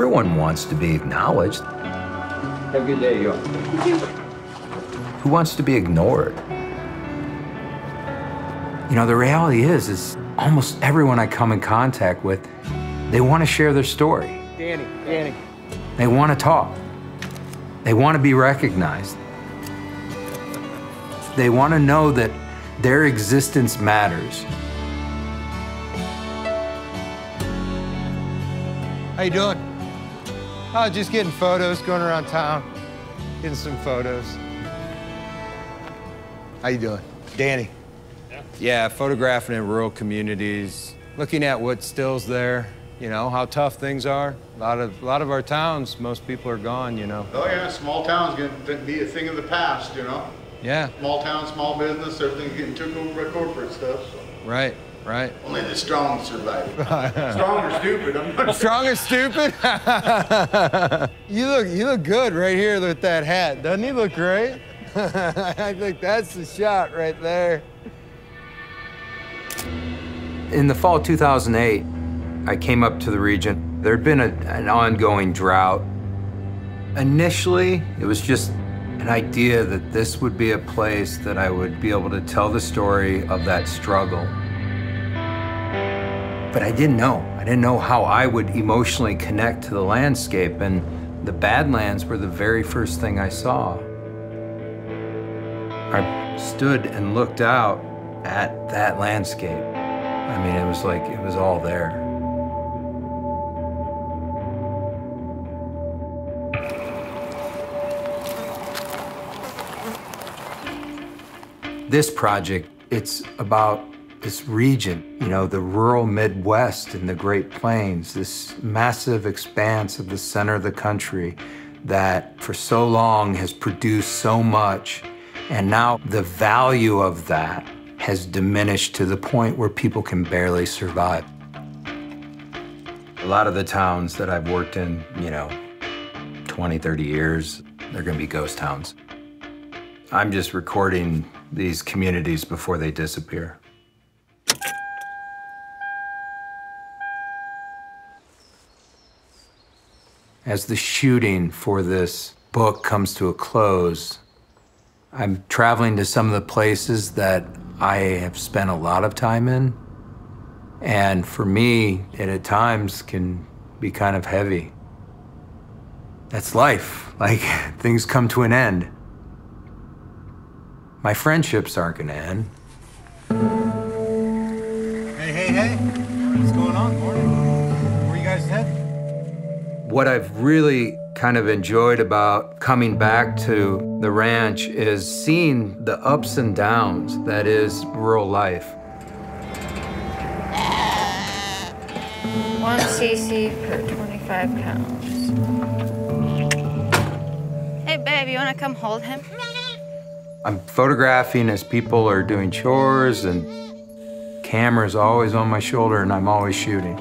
Everyone wants to be acknowledged. Have a good day, y'all. Who wants to be ignored? You know, the reality is, is almost everyone I come in contact with, they want to share their story. Danny, Danny. They want to talk. They want to be recognized. They want to know that their existence matters. How you doing? Oh, just getting photos, going around town, getting some photos. How you doing? Danny. Yeah. Yeah, photographing in rural communities, looking at what still's there, you know, how tough things are. A lot of, a lot of our towns, most people are gone, you know. Oh yeah, small town's gonna be a thing of the past, you know? Yeah. Small town, small business, everything's getting took over by corporate stuff, so. Right, right. Only the strong survive. strong or stupid, I'm not Strong or stupid? you look you look good right here with that hat. Doesn't he look great? I think that's the shot right there. In the fall of 2008, I came up to the region. There had been a, an ongoing drought. Initially, it was just an idea that this would be a place that I would be able to tell the story of that struggle. But I didn't know. I didn't know how I would emotionally connect to the landscape, and the Badlands were the very first thing I saw. I stood and looked out at that landscape. I mean, it was like it was all there. This project, it's about this region, you know, the rural Midwest and the Great Plains, this massive expanse of the center of the country that for so long has produced so much. And now the value of that has diminished to the point where people can barely survive. A lot of the towns that I've worked in, you know, 20, 30 years, they're gonna be ghost towns. I'm just recording these communities before they disappear. As the shooting for this book comes to a close, I'm traveling to some of the places that I have spent a lot of time in. And for me, it at times can be kind of heavy. That's life. Like, things come to an end. My friendships aren't gonna end. Hey, hey, hey. What's going on? Morning. Where you guys headed? What I've really kind of enjoyed about coming back to the ranch is seeing the ups and downs that is rural life. One cc per 25 pounds. Hey, babe, you wanna come hold him? I'm photographing as people are doing chores, and camera's always on my shoulder, and I'm always shooting.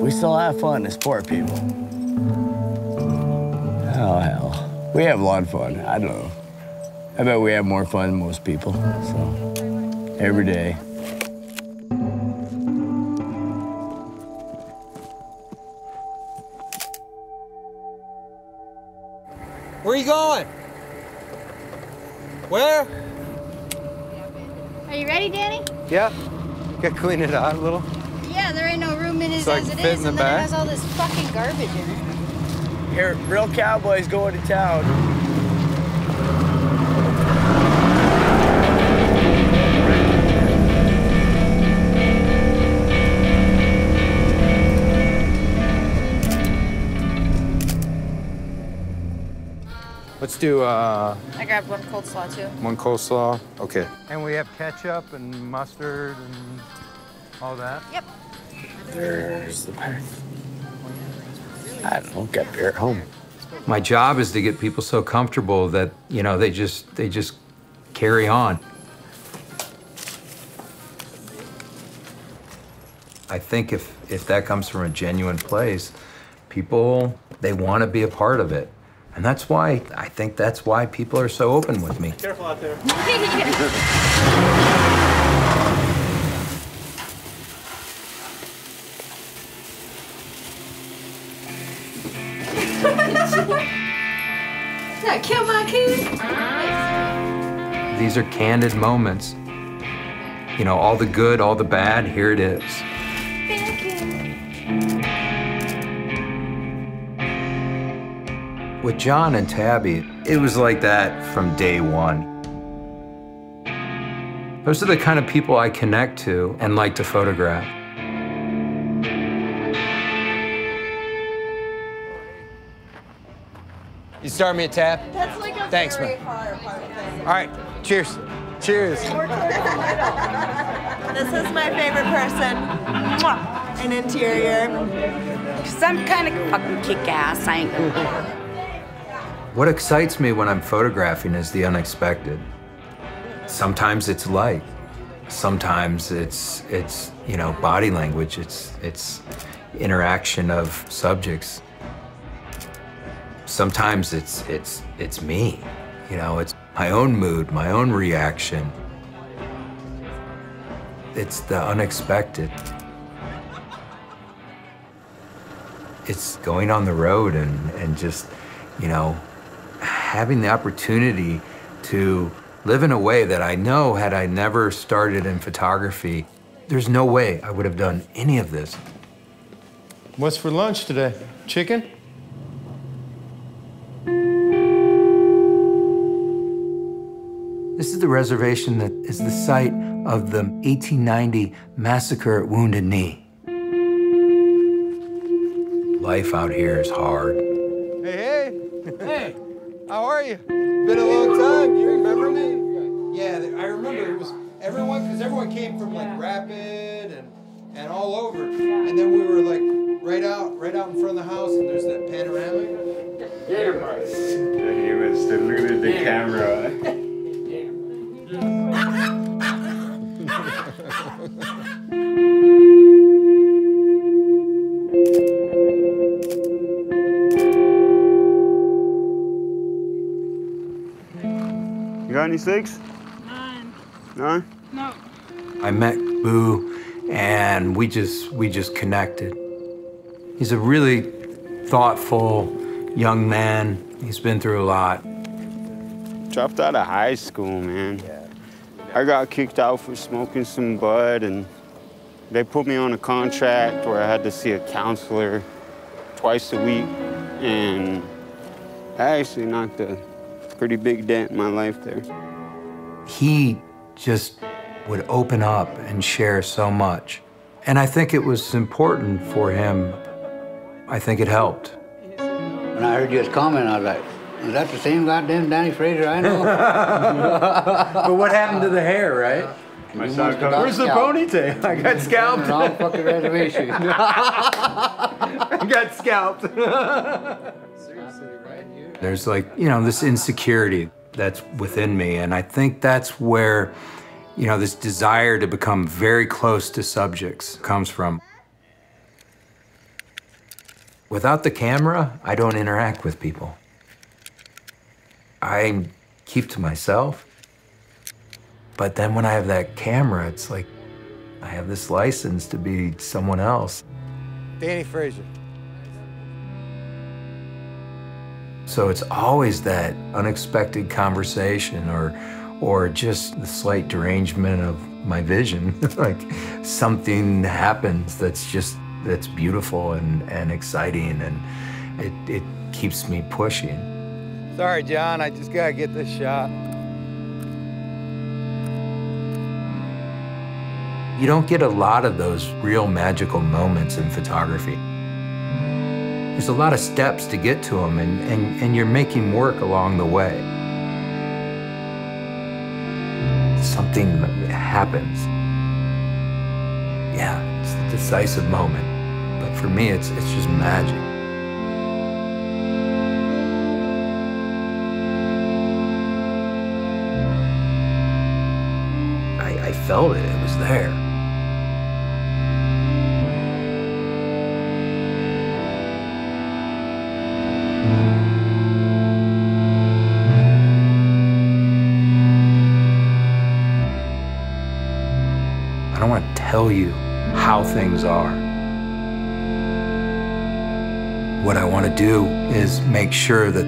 We still have fun as poor people. Oh, hell. We have a lot of fun. I don't know. I bet we have more fun than most people. So, every day. Where are you going? Where? Are you ready, Danny? Yeah. Gotta clean it out a little. Yeah, there ain't no room in it So as can it fit is, in the and then back? it has all this fucking garbage in it. Here, real cowboys going to town. Let's do uh, I grabbed one cold slaw too. one coleslaw. Okay. And we have ketchup and mustard and all that. Yep. There's the back. I don't know, got beer at home. My job is to get people so comfortable that, you know, they just they just carry on. I think if if that comes from a genuine place, people they want to be a part of it. And that's why, I think that's why people are so open with me. Careful out there. That kill my kid? These are candid moments. You know, all the good, all the bad, here it is. With John and Tabby, it was like that from day one. Those are the kind of people I connect to and like to photograph. You start me a tap? That's like a Thanks, very man. far. All right, cheers. Cheers. This is my favorite person. Mwah. An interior. Some kind of fucking kick ass. I ain't What excites me when I'm photographing is the unexpected. Sometimes it's light. Sometimes it's it's you know body language. It's it's interaction of subjects. Sometimes it's it's it's me. You know, it's my own mood, my own reaction. It's the unexpected. It's going on the road and, and just, you know, having the opportunity to live in a way that I know had I never started in photography, there's no way I would have done any of this. What's for lunch today? Chicken? This is the reservation that is the site of the 1890 massacre at Wounded Knee. Life out here is hard. You? Been a long time. Do you remember me? Yeah, I remember it was everyone, because everyone came from like Rapid and, and all over. And then we were like right out, right out in front of the house, and there's that panoramic. He was looking at the camera. You got any six? None. None? I met Boo and we just we just connected. He's a really thoughtful young man. He's been through a lot. Dropped out of high school, man. Yeah. I got kicked out for smoking some bud, and they put me on a contract where I had to see a counselor twice a week, and I actually knocked a pretty big dent in my life there. He just would open up and share so much. And I think it was important for him. I think it helped. When I heard you was comment, I was like, is that the same goddamn Danny Frazier I know? But what happened to the hair, right? My You son must have comes- Where's the scalped. ponytail? I got scalped. Wrong fucking reservation. I got scalped. There's like, you know, this insecurity that's within me. And I think that's where, you know, this desire to become very close to subjects comes from. Without the camera, I don't interact with people. I keep to myself. But then when I have that camera, it's like I have this license to be someone else. Danny Frazier. So it's always that unexpected conversation or or just the slight derangement of my vision. like something happens that's just that's beautiful and, and exciting and it, it keeps me pushing. Sorry, John, I just gotta get this shot. You don't get a lot of those real magical moments in photography. There's a lot of steps to get to them, and, and, and you're making work along the way. Something happens. Yeah, it's the decisive moment. But for me, it's, it's just magic. I, I felt it, it was there. Tell you how things are. What I want to do is make sure that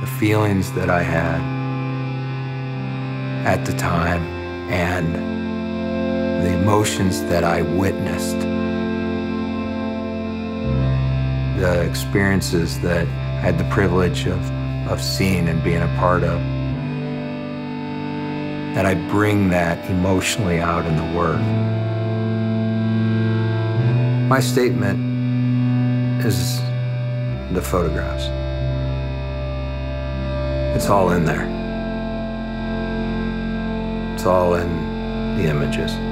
the feelings that I had at the time and the emotions that I witnessed, the experiences that I had the privilege of, of seeing and being a part of, that I bring that emotionally out in the work. My statement is the photographs. It's all in there. It's all in the images.